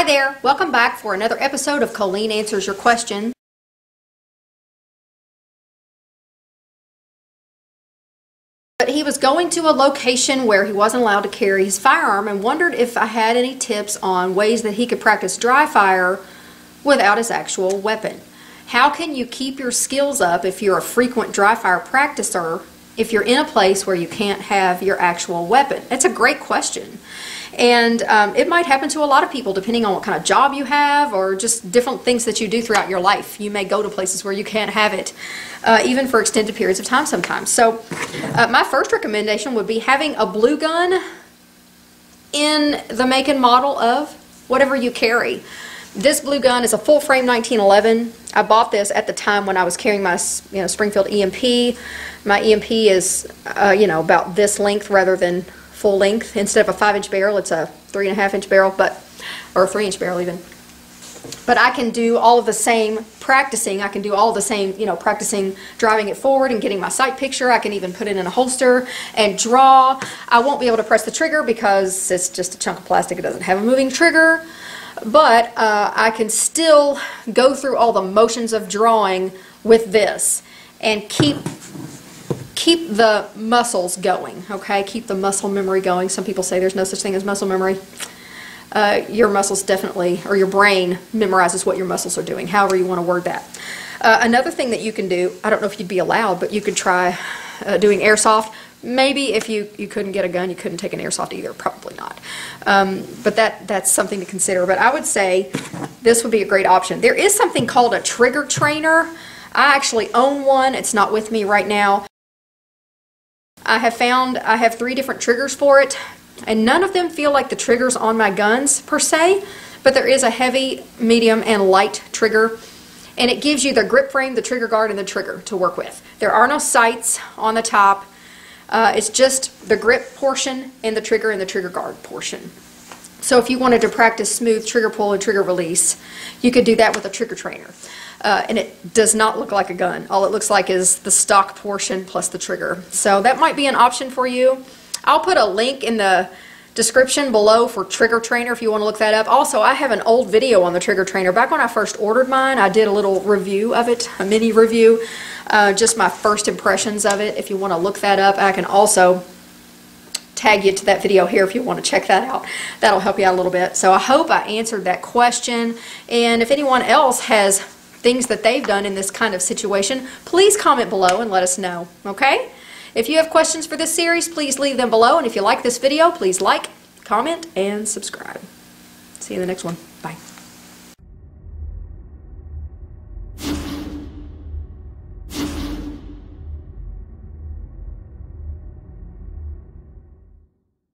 Hi there, welcome back for another episode of Colleene Answers Your Question. But he was going to a location where he wasn't allowed to carry his firearm and wondered if I had any tips on ways that he could practice dry fire without his actual weapon. How can you keep your skills up if you're a frequent dry fire practicer if you're in a place where you can't have your actual weapon? That's a great question. And um, it might happen to a lot of people depending on what kind of job you have or just different things that you do throughout your life. You may go to places where you can't have it, uh, even for extended periods of time sometimes. So, uh, my first recommendation would be having a blue gun in the make and model of whatever you carry. This blue gun is a full frame 1911. I bought this at the time when I was carrying my you know, Springfield EMP. My EMP is, uh, you know, about this length rather than full length. Instead of a five inch barrel, it's a three and a half inch barrel, but, or three inch barrel even. But I can do all of the same practicing. I can do all the same, you know, practicing driving it forward and getting my sight picture. I can even put it in a holster and draw. I won't be able to press the trigger because it's just a chunk of plastic. It doesn't have a moving trigger but uh, I can still go through all the motions of drawing with this and keep keep the muscles going okay? Keep the muscle memory going. Some people say there's no such thing as muscle memory. Uh, your muscles definitely or your brain memorizes what your muscles are doing however you want to word that. Uh, another thing that you can do I don't know if you'd be allowed but you could try uh, doing airsoft Maybe if you, you couldn't get a gun, you couldn't take an airsoft either. Probably not. Um, but that that's something to consider. But I would say this would be a great option. There is something called a trigger trainer. I actually own one. It's not with me right now. I have found I have three different triggers for it, and none of them feel like the triggers on my guns per se, but there is a heavy, medium, and light trigger and it gives you the grip frame, the trigger guard, and the trigger to work with. There are no sights on the top. Uh, it's just the grip portion and the trigger and the trigger guard portion. So if you wanted to practice smooth trigger pull and trigger release, you could do that with a trigger trainer. Uh, and it does not look like a gun. All it looks like is the stock portion plus the trigger. So that might be an option for you. I'll put a link in the description below for trigger trainer if you want to look that up. Also, I have an old video on the trigger trainer. Back when I first ordered mine, I did a little review of it, a mini review, uh, just my first impressions of it. If you want to look that up, I can also tag you to that video here if you want to check that out. That'll help you out a little bit. So I hope I answered that question. And if anyone else has things that they've done in this kind of situation, please comment below and let us know, okay? If you have questions for this series, please leave them below. And if you like this video, please like, comment, and subscribe. See you in the next one.